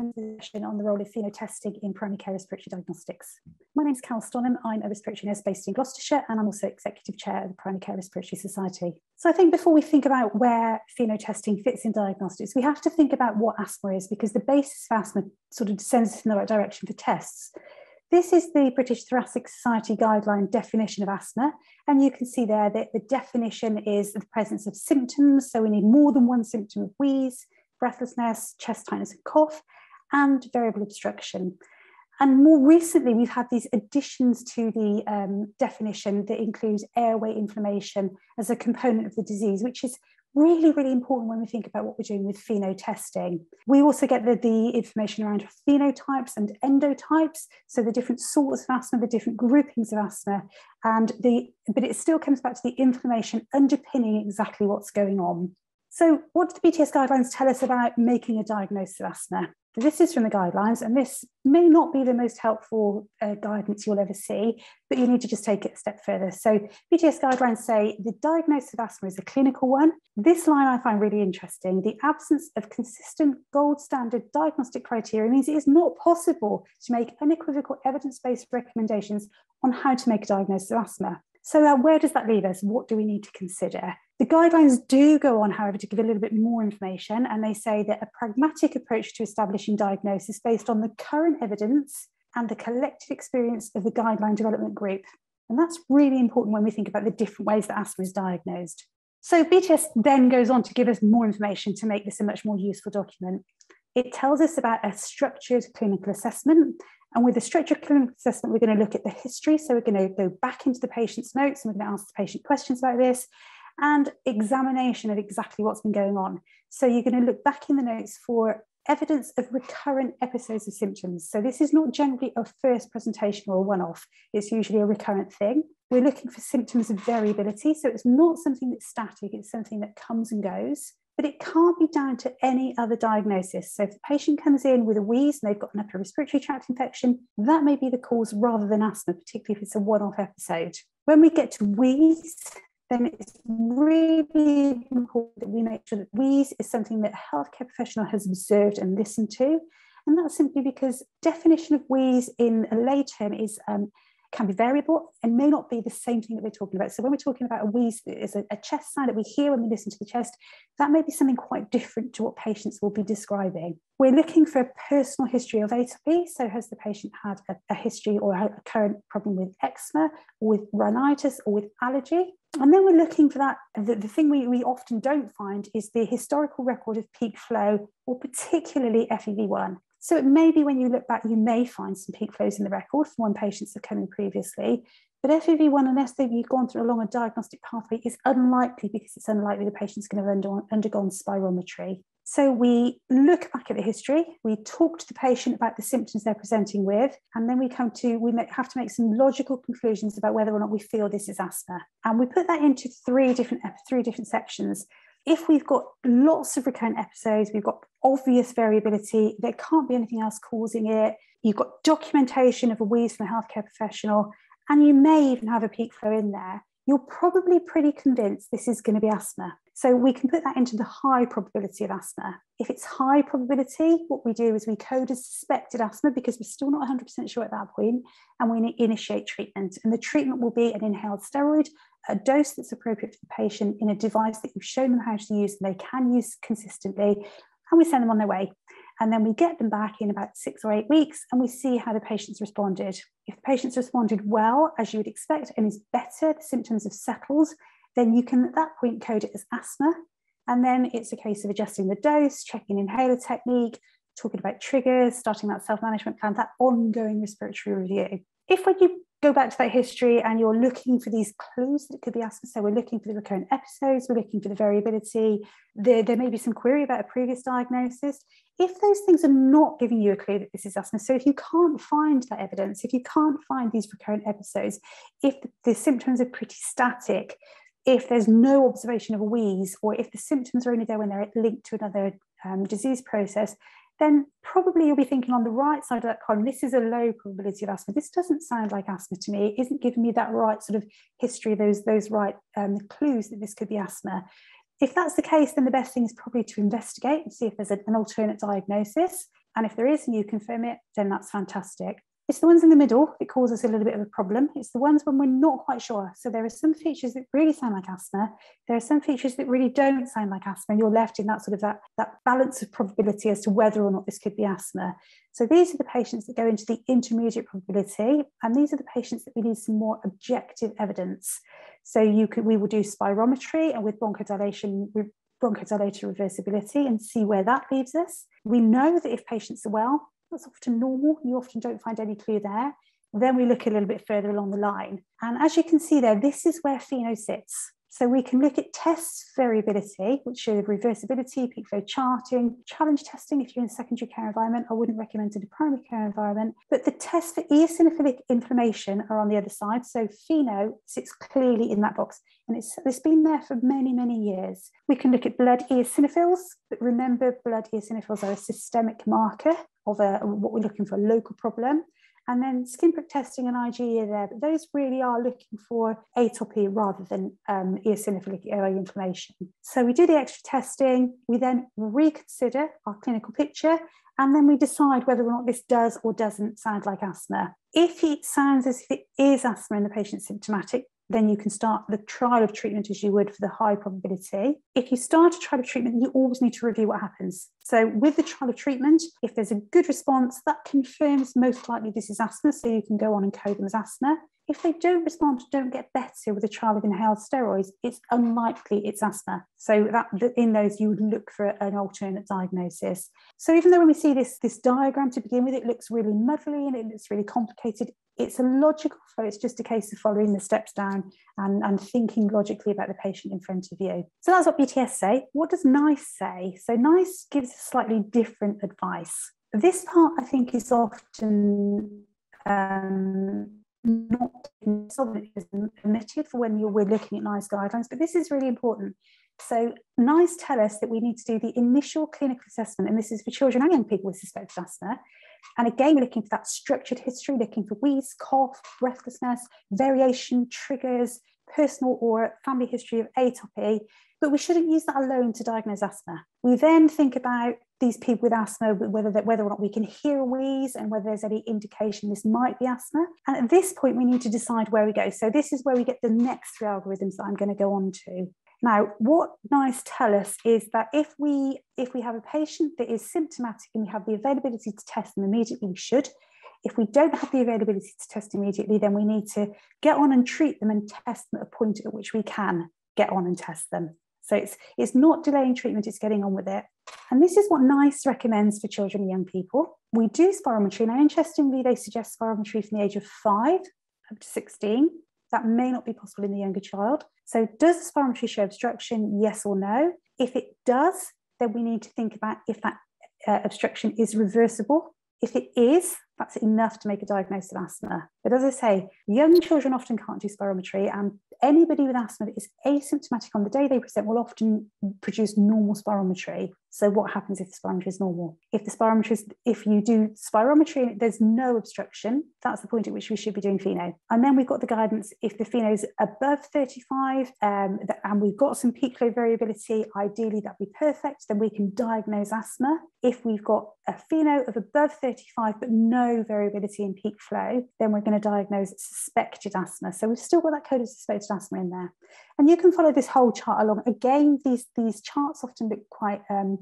session on the role of FeNO testing in primary care respiratory diagnostics. My name is Carol Stonham. I'm a respiratory nurse based in Gloucestershire, and I'm also Executive Chair of the Primary Care Respiratory Society. So I think before we think about where FeNO testing fits in diagnostics, we have to think about what asthma is, because the basis of asthma sort of us in the right direction for tests. This is the British Thoracic Society guideline definition of asthma. And you can see there that the definition is the presence of symptoms. So we need more than one symptom of wheeze, breathlessness, chest tightness and cough, and variable obstruction. And more recently, we've had these additions to the um, definition that includes airway inflammation as a component of the disease, which is really, really important when we think about what we're doing with FeNO testing. We also get the, the information around phenotypes and endotypes, so the different sorts of asthma, the different groupings of asthma, and the but it still comes back to the inflammation underpinning exactly what's going on. So, what do the BTS guidelines tell us about making a diagnosis of asthma? This is from the guidelines, and this may not be the most helpful uh, guidance you'll ever see, but you need to just take it a step further. So, BTS guidelines say the diagnosis of asthma is a clinical one. This line I find really interesting. The absence of consistent gold standard diagnostic criteria means it is not possible to make unequivocal evidence based recommendations on how to make a diagnosis of asthma. So, uh, where does that leave us? What do we need to consider? The guidelines do go on, however, to give a little bit more information, and they say that a pragmatic approach to establishing diagnosis based on the current evidence and the collective experience of the guideline development group. And that's really important when we think about the different ways that asthma is diagnosed. So BTS then goes on to give us more information to make this a much more useful document. It tells us about a structured clinical assessment. And with a structured clinical assessment, we're going to look at the history. So we're going to go back into the patient's notes and we're going to ask the patient questions about this and examination of exactly what's been going on. So you're going to look back in the notes for evidence of recurrent episodes of symptoms. So this is not generally a first presentation or a one-off. It's usually a recurrent thing. We're looking for symptoms of variability. So it's not something that's static, it's something that comes and goes. But it can't be down to any other diagnosis. So if the patient comes in with a wheeze and they've got an upper respiratory tract infection, that may be the cause rather than asthma, particularly if it's a one-off episode. When we get to wheeze, then it's really important that we make sure that wheeze is something that a healthcare professional has observed and listened to. And that's simply because definition of wheeze in a lay term is um, can be variable and may not be the same thing that we're talking about. So when we're talking about a wheeze, is a, a chest sound that we hear when we listen to the chest, that may be something quite different to what patients will be describing. We're looking for a personal history of atopy. So has the patient had a, a history or a current problem with eczema, with rhinitis, or with allergy? And then we're looking for that. The, the thing we, we often don't find is the historical record of peak flow, or particularly FEV1. So it may be when you look back, you may find some peak flows in the record from when patients have come in previously. But FEV1, unless they've gone through along a diagnostic pathway, is unlikely because it's unlikely the patient's going to have under, undergone spirometry. So we look back at the history, we talk to the patient about the symptoms they're presenting with, and then we come to, we have to make some logical conclusions about whether or not we feel this is asthma. And we put that into three different, three different sections if we've got lots of recurrent episodes, we've got obvious variability, there can't be anything else causing it. You've got documentation of a wheeze from a healthcare professional, and you may even have a peak flow in there. You're probably pretty convinced this is going to be asthma. So we can put that into the high probability of asthma. If it's high probability, what we do is we code as suspected asthma because we're still not 100% sure at that point, and we initiate treatment. And the treatment will be an inhaled steroid a dose that's appropriate for the patient in a device that you've shown them how to use and they can use consistently, and we send them on their way. And then we get them back in about six or eight weeks and we see how the patient's responded. If the patient's responded well, as you would expect, and is better, the symptoms have settled, then you can at that point code it as asthma. And then it's a case of adjusting the dose, checking inhaler technique, talking about triggers, starting that self management plan, that ongoing respiratory review. If when you go back to that history and you're looking for these clues that could be asthma. So we're looking for the recurrent episodes, we're looking for the variability. There, there may be some query about a previous diagnosis. If those things are not giving you a clue that this is asthma, so if you can't find that evidence, if you can't find these recurrent episodes, if the symptoms are pretty static, if there's no observation of a wheeze, or if the symptoms are only there when they're linked to another um, disease process, then probably you'll be thinking on the right side of that column, this is a low probability of asthma. This doesn't sound like asthma to me. It isn't giving me that right sort of history, those, those right um, clues that this could be asthma. If that's the case, then the best thing is probably to investigate and see if there's an alternate diagnosis. And if there is and you confirm it, then that's fantastic. It's the ones in the middle that cause us a little bit of a problem. It's the ones when we're not quite sure. So there are some features that really sound like asthma. There are some features that really don't sound like asthma. And you're left in that sort of that, that balance of probability as to whether or not this could be asthma. So these are the patients that go into the intermediate probability. And these are the patients that we need some more objective evidence. So you could we will do spirometry and with bronchodilation, bronchodilator reversibility and see where that leaves us. We know that if patients are well, that's often normal. You often don't find any clue there. Then we look a little bit further along the line. And as you can see there, this is where FeNO sits. So we can look at test variability, which are reversibility, peak flow charting, challenge testing if you're in a secondary care environment. I wouldn't recommend in a primary care environment. But the tests for eosinophilic inflammation are on the other side. So FeNO sits clearly in that box. And it's, it's been there for many, many years. We can look at blood eosinophils, but remember blood eosinophils are a systemic marker of a, what we're looking for, a local problem. And then skin prick testing and IgE are there, but those really are looking for atopy rather than um, eosinophilic airway inflammation. So we do the extra testing, we then reconsider our clinical picture, and then we decide whether or not this does or doesn't sound like asthma. If it sounds as if it is asthma and the patient's symptomatic, then you can start the trial of treatment as you would for the high probability. If you start a trial of treatment, you always need to review what happens. So, with the trial of treatment, if there's a good response, that confirms most likely this is asthma, so you can go on and code them as asthma. If they don't respond, don't get better with a trial of inhaled steroids, it's unlikely it's asthma. So that in those, you would look for an alternate diagnosis. So even though when we see this, this diagram to begin with, it looks really muddly and it looks really complicated, it's a logical flow. It's just a case of following the steps down and, and thinking logically about the patient in front of you. So that's what BTS say. What does NICE say? So NICE gives slightly different advice. This part, I think, is often um, not permitted for when we're looking at NICE guidelines, but this is really important. So NICE tell us that we need to do the initial clinical assessment, and this is for children and young people with suspected asthma. And again, we're looking for that structured history, looking for wheeze, cough, breathlessness, variation, triggers, personal or family history of atopy, but we shouldn't use that alone to diagnose asthma. We then think about these people with asthma, whether that, whether or not we can hear a wheeze and whether there's any indication this might be asthma. And at this point, we need to decide where we go. So this is where we get the next three algorithms that I'm going to go on to. Now, what NICE tell us is that if we if we have a patient that is symptomatic and we have the availability to test them immediately, we should. If we don't have the availability to test immediately, then we need to get on and treat them and test them at a point at which we can get on and test them. So it's, it's not delaying treatment, it's getting on with it. And this is what NICE recommends for children and young people. We do spirometry. Now, interestingly, they suggest spirometry from the age of five up to 16. That may not be possible in the younger child. So, does the spirometry show obstruction? Yes or no? If it does, then we need to think about if that uh, obstruction is reversible. If it is, that's enough to make a diagnosis of asthma. But as I say, young children often can't do spirometry, and anybody with asthma that is asymptomatic on the day they present will often produce normal spirometry. So what happens if the spirometry is normal? If the spirometry is, if you do spirometry, and there's no obstruction, that's the point at which we should be doing FeNO. And then we've got the guidance if the FeNO is above 35 um, and we've got some peak flow variability, ideally that'd be perfect, then we can diagnose asthma. If we've got a FeNO of above 35 but no variability in peak flow, then we're going to diagnose suspected asthma. So we've still got that code of suspected asthma in there. And you can follow this whole chart along. Again, these, these charts often look quite um,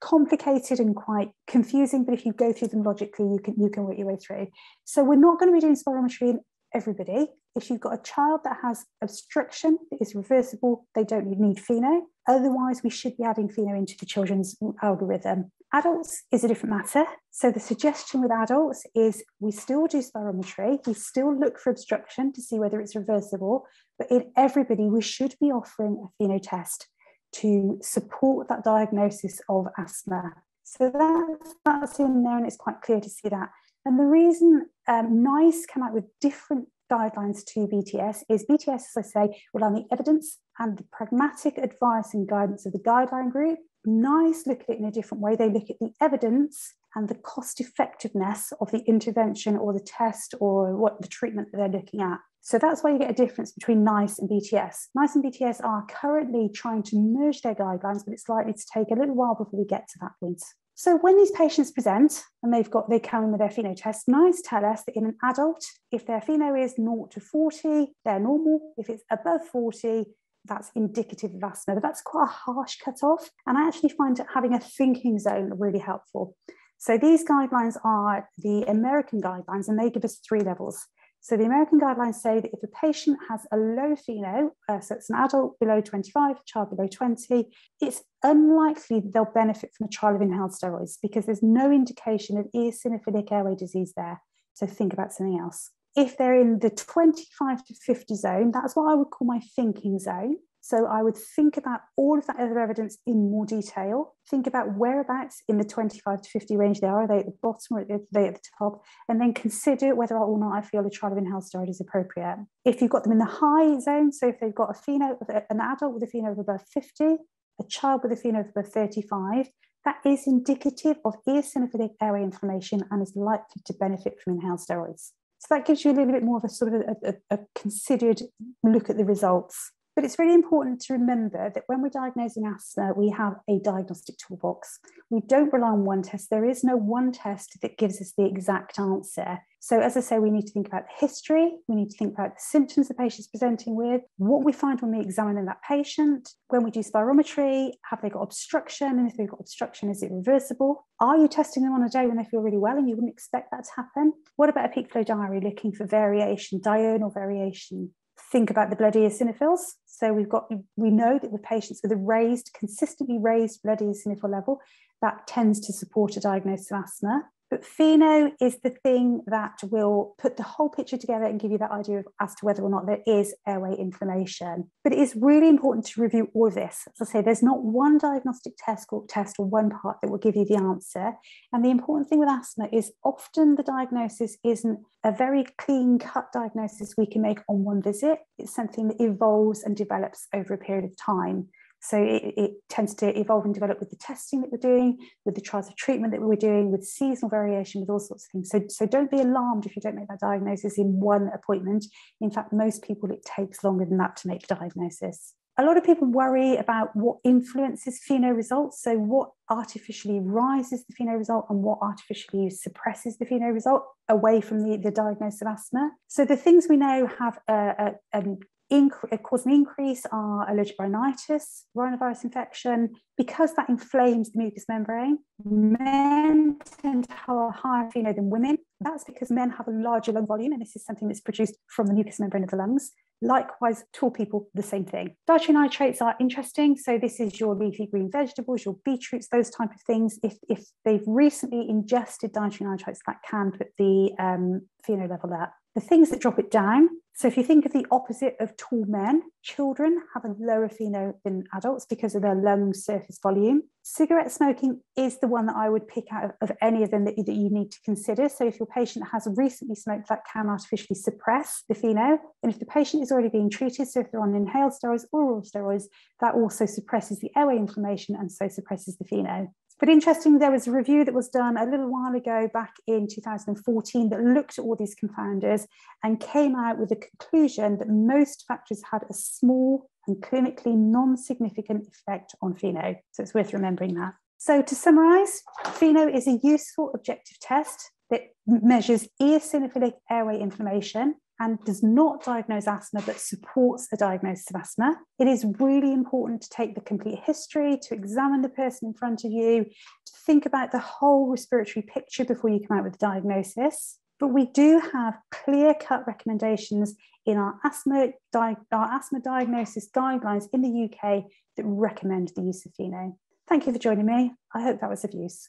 complicated and quite confusing, but if you go through them logically, you can, you can work your way through. So we're not going to be doing spirometry in everybody. If you've got a child that has obstruction that is reversible, they don't need FeNO. Otherwise, we should be adding FeNO into the children's algorithm. Adults is a different matter. So the suggestion with adults is we still do spirometry, we still look for obstruction to see whether it's reversible, but in everybody, we should be offering a FeNO test to support that diagnosis of asthma. So that's, that's in there and it's quite clear to see that. And the reason um, NICE came out with different guidelines to BTS is BTS, as I say, rely on the evidence and the pragmatic advice and guidance of the guideline group. NICE look at it in a different way. They look at the evidence and the cost effectiveness of the intervention or the test or what the treatment that they're looking at. So that's why you get a difference between NICE and BTS. NICE and BTS are currently trying to merge their guidelines, but it's likely to take a little while before we get to that point. So when these patients present and they've got they come in with their FeNO test, NICE tell us that in an adult, if their FeNO is 0 to 40, they're normal. If it's above 40, that's indicative of asthma, but that's quite a harsh cutoff. And I actually find having a thinking zone really helpful. So these guidelines are the American guidelines, and they give us three levels. So the American guidelines say that if a patient has a low FeNO, uh, so it's an adult below 25, a child below 20, it's unlikely they'll benefit from a trial of inhaled steroids because there's no indication of eosinophilic airway disease there. So think about something else. If they're in the 25 to 50 zone, that's what I would call my thinking zone. So I would think about all of that other evidence in more detail, think about whereabouts in the 25 to 50 range they are. Are they at the bottom or are they at the top? And then consider whether or not I feel a trial of inhaled steroid is appropriate. If you've got them in the high zone, so if they've got a FeNO, an adult with a FeNO of above 50, a child with a FeNO of above 35, that is indicative of eosinophilic airway inflammation and is likely to benefit from inhaled steroids. So that gives you a little bit more of a sort of a, a, a considered look at the results. But it's really important to remember that when we're diagnosing asthma, we have a diagnostic toolbox. We don't rely on one test. There is no one test that gives us the exact answer. So, as I say, we need to think about the history, we need to think about the symptoms the patient's presenting with, what we find when we examine that patient, when we do spirometry, have they got obstruction? And if they've got obstruction, is it reversible? Are you testing them on a day when they feel really well and you wouldn't expect that to happen? What about a peak flow diary looking for variation, diurnal variation? Think about the blood eosinophils. So we've got, we know that with patients with a raised, consistently raised blood eosinophil level, that tends to support a diagnosis of asthma. But FeNO is the thing that will put the whole picture together and give you that idea of, as to whether or not there is airway inflammation. But it is really important to review all of this. As I say, there's not one diagnostic test or test or one part that will give you the answer. And the important thing with asthma is often the diagnosis isn't a very clean cut diagnosis we can make on one visit. It's something that evolves and develops over a period of time. So it, it, tends to evolve and develop with the testing that we're doing, with the trials of treatment that we're doing, with seasonal variation, with all sorts of things. So, so don't be alarmed if you don't make that diagnosis in one appointment. In fact, most people, it takes longer than that to make a diagnosis. A lot of people worry about what influences FeNO results. So, what artificially rises the FeNO result and what artificially suppresses the FeNO result away from the, the diagnosis of asthma. So, the things we know have a, a, a inc- cause an increase are allergic rhinitis, rhinovirus infection, because that inflames the mucous membrane. Men tend to have a higher FeNO than women. That's because men have a larger lung volume, and this is something that's produced from the mucous membrane of the lungs. Likewise, tall people, the same thing. Dietary nitrates are interesting. So this is your leafy green vegetables, your beetroots, those type of things. If, if they've recently ingested dietary nitrates, that can put the um, FeNO level up. The things that drop it down, so if you think of the opposite of tall men, children have a lower FeNO than adults because of their lung surface volume. Cigarette smoking is the one that I would pick out of, of any of them that, that you need to consider. So if your patient has recently smoked, that can artificially suppress the FeNO. And if the patient is already being treated, so if they're on inhaled steroids or oral steroids, that also suppresses the airway inflammation and so suppresses the FeNO. But interesting, there was a review that was done a little while ago, back in 2014, that looked at all these confounders and came out with a conclusion that most factors had a small and clinically non significant effect on FeNO. So it's worth remembering that. So to summarize, FeNO is a useful objective test that measures eosinophilic airway inflammation and does not diagnose asthma but supports a diagnosis of asthma. It is really important to take the complete history, to examine the person in front of you, to think about the whole respiratory picture before you come out with a diagnosis. But we do have clear cut recommendations in our asthma, di- our asthma diagnosis guidelines in the UK that recommend the use of FeNO. Thank you for joining me. I hope that was of use.